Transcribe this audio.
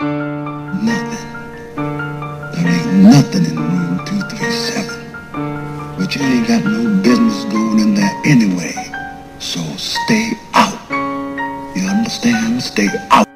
Nothing. There ain't nothing in room 237. But you ain't got no business going in there anyway. So stay out. You understand? Stay out.